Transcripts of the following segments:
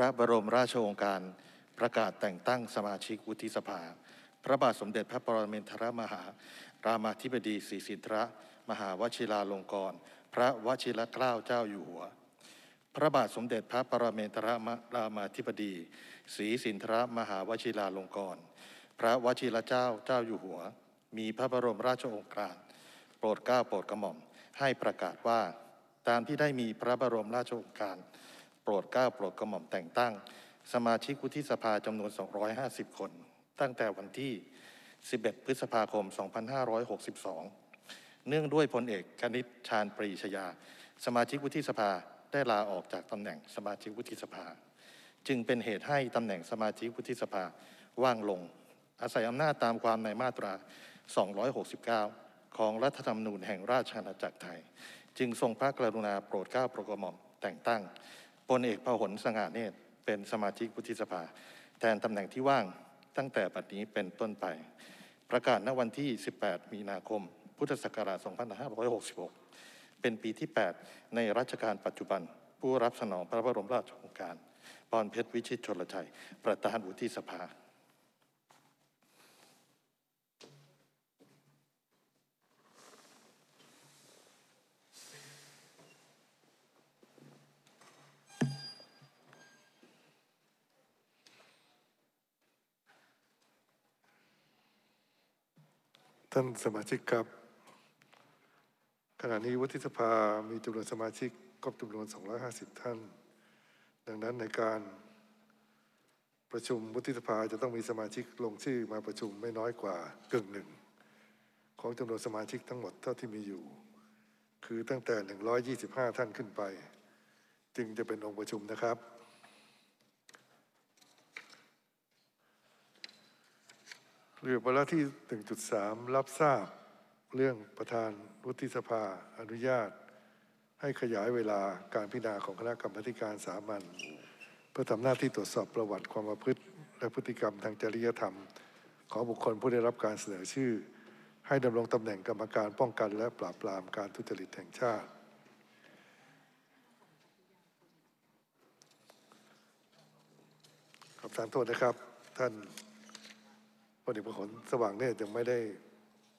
ระบรมราชโองการประกาศแต่งตั้งสมาชิกวุฒิสภา พระบาทสมเด็จพระปรมินทรมหา รามาธิบดีศรีสินทรมหาวชิราลงกรณ์พระวชิรเกล้าเจ้าอยู่หัว พระบาทสมเด็จพระปรเมนทรรามาธิบดีศรีสินทรมหาวชิราลงกรณ์พระวชิรเจ้าเจ้าอยู่หัว มีพระบรมราชโองการโปรดเกล้าโปรดกระหม่อมให้ประกาศว่า ตามที่ได้มีพระบรมราชโองการ ปรดเกล้าโปรดกระหม่อมแต่งตั้ง สมาชิกวุฒิสภาจำนวน 250 คน ตั้งแต่วันที่ 11 พฤษภาคม 2562 เนื่องด้วยพลเอกกนิษฐ์ชาญปรีชยา สมาชิกวุฒิสภาได้ลาออกจากตำแหน่งสมาชิกวุฒิสภา จึงเป็นเหตุให้ตำแหน่งสมาชิกวุฒิสภาว่างลง อาศัยอำนาจตามความในมาตรา 269 ของรัฐธรรมนูญแห่งราชอาณาจักรไทย จึงทรงพระกรุณาโปรดเกล้าโปรดกระหม่อมแต่งตั้ง พลเอกพหลสง่าเนตรเป็นสมาชิกวุฒิสภา แทนตำแหน่งที่ว่างตั้งแต่ปัจนี้เป็นต้นไป ประกาศณวันที่ 18 มีนาคม พุทธศักราช 2566 เป็นปีที่ 8 ในรัชกาลปัจจุบัน ผู้รับสนองพระบรมราชโองการปอนเพชรวิชิตชนลชัย ประธานวุฒิสภา ท่านสมาชิกครับ ขณะนี้วุฒิสภามีจำนวนสมาชิกครบจำนวน 250 ท่าน ดังนั้นในการประชุมวุฒิสภาจะต้องมีสมาชิกลงชื่อมาประชุมไม่น้อยกว่ากึ่งหนึ่ง ของจำนวนสมาชิกทั้งหมดเท่าที่มีอยู่ คือตั้งแต่ 125 ท่านขึ้นไป จึงจะเป็นองค์ประชุมนะครับ เรือวาระที่ 1.3 รับทราบเรื่องประธานวุฒิสภาอนุญาต ให้ขยายเวลาการพิจารณาของคณะกรรมาธิการสามัญเพื่อทำหน้าที่ตรวจสอบประวัติความประพฤติ และพฤติกรรมทางจริยธรรม ของบุคคลผู้ได้รับการเสนอชื่อ ให้ดำรงตำแหน่งกรรมการป้องกัน และปราบปรามการทุจริตแห่งชาติ ขอบทานโทษนะครับท่าน พลเอกประหลสว่างเนตรยังไม่ได้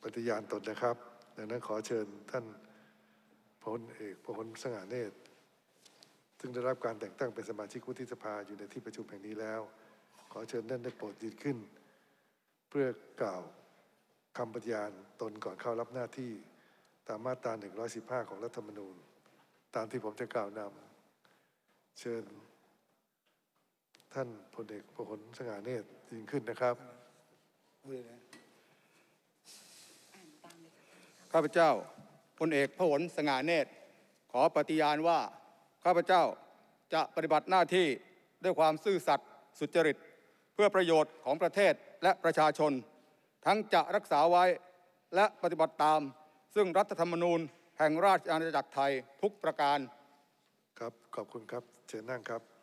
ปฏิญาณตนนะครับ ดังนั้นขอเชิญท่านพลเอกประหลสง่าเนตร ซึ่งได้รับการแต่งตั้งเป็นสมาชิกวุฒิสภาอยู่ในที่ประชุมแห่งนี้แล้ว ขอเชิญท่านได้โปรดยืนขึ้น เพื่อกล่าวคำปฏิญาณตนก่อนเข้ารับหน้าที่ตามมาตรา 115 ของรัฐธรรมนูญ ตามที่ผมจะกล่าวนำเชิญท่านพลเอกประหลสง่าเนตรยืนขึ้นนะครับ ข้าพเจ้าพลเอกพหลสง่าเนตร ขอปฏิญาณว่าข้าพเจ้าจะปฏิบัติหน้าที่ด้วยความซื่อสัตย์สุจริต เพื่อประโยชน์ของประเทศและประชาชน ทั้งจะรักษาไว้และปฏิบัติตาม ซึ่งรัฐธรรมนูญแห่งราชอาณาจักรไทยทุกประการ ครับ ขอบคุณครับ เชิญนั่งครับ